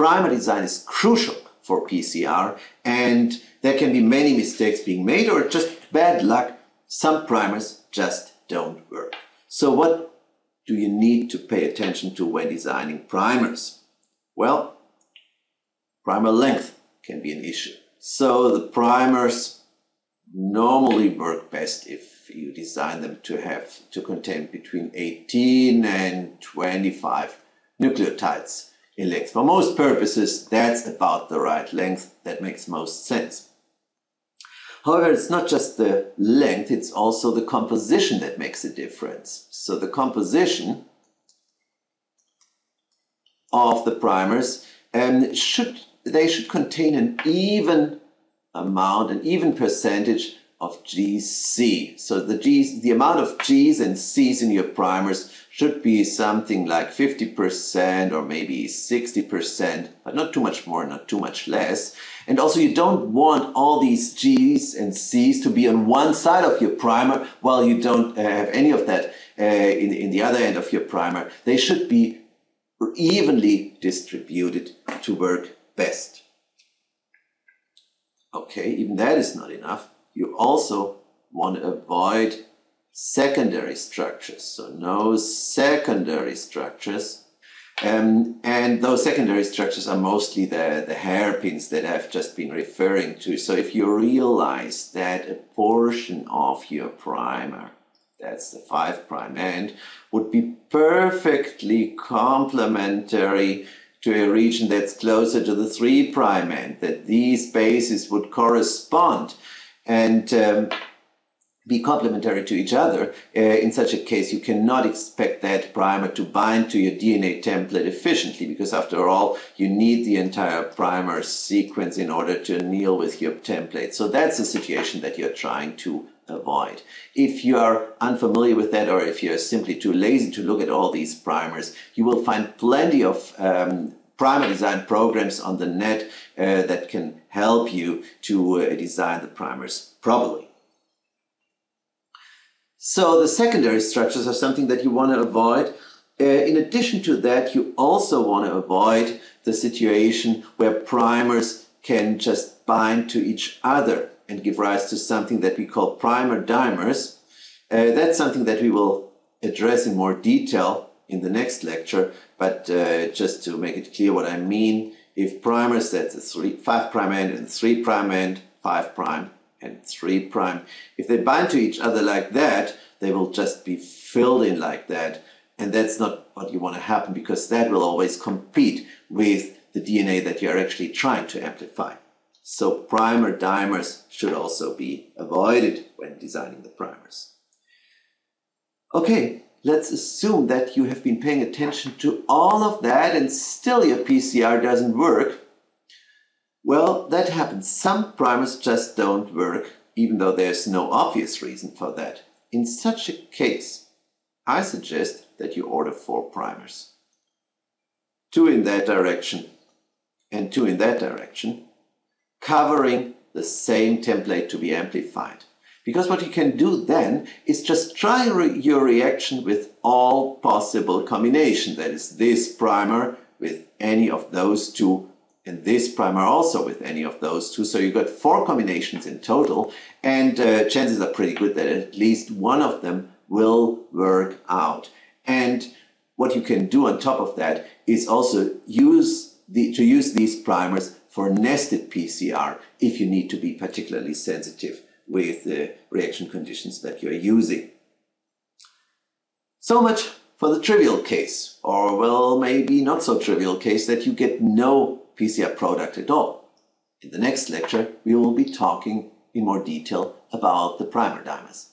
primer design is crucial for PCR and there can be many mistakes being made or just bad luck. Some primers just don't work. So what do you need to pay attention to when designing primers? Well, primer length can be an issue. So the primers normally work best if you design them to have to contain between 18 and 25 nucleotides in length. For most purposes, that's about the right length. That makes most sense. However, it's not just the length, it's also the composition that makes a difference. So the composition of the primers um, should they should contain an even amount, an even percentage of GC. So the G's, the amount of G's and C's in your primers should be something like 50% or maybe 60%, but not too much more, not too much less. And also you don't want all these G's and C's to be on one side of your primer while you don't uh, have any of that uh, in, in the other end of your primer. They should be evenly distributed to work best. Okay, even that is not enough. You also want to avoid secondary structures. So no secondary structures. Um, and those secondary structures are mostly the, the hairpins that I've just been referring to. So if you realize that a portion of your primer, that's the 5 prime end, would be perfectly complementary to a region that's closer to the 3 prime end, that these bases would correspond and um, be complementary to each other. Uh, in such a case, you cannot expect that primer to bind to your DNA template efficiently because after all, you need the entire primer sequence in order to anneal with your template. So that's a situation that you're trying to avoid. If you are unfamiliar with that or if you're simply too lazy to look at all these primers, you will find plenty of um, primer design programs on the net uh, that can help you to uh, design the primers properly. So the secondary structures are something that you want to avoid. Uh, in addition to that, you also want to avoid the situation where primers can just bind to each other and give rise to something that we call primer dimers. Uh, that's something that we will address in more detail in the next lecture, but uh, just to make it clear what I mean, if primers, that's a three, 5 prime end and 3 prime end, 5 prime and 3 prime, if they bind to each other like that, they will just be filled in like that. And that's not what you want to happen because that will always compete with the DNA that you're actually trying to amplify. So primer dimers should also be avoided when designing the primers. Okay, let's assume that you have been paying attention to all of that and still your PCR doesn't work. Well, that happens. Some primers just don't work, even though there's no obvious reason for that. In such a case, I suggest that you order four primers. Two in that direction and two in that direction covering the same template to be amplified. Because what you can do then is just try re your reaction with all possible combinations. That is this primer with any of those two and this primer also with any of those two. So you got four combinations in total and uh, chances are pretty good that at least one of them will work out. And what you can do on top of that is also use the, to use these primers for nested PCR if you need to be particularly sensitive with the reaction conditions that you're using. So much for the trivial case, or well, maybe not so trivial case that you get no PCR product at all. In the next lecture, we will be talking in more detail about the primer dimers.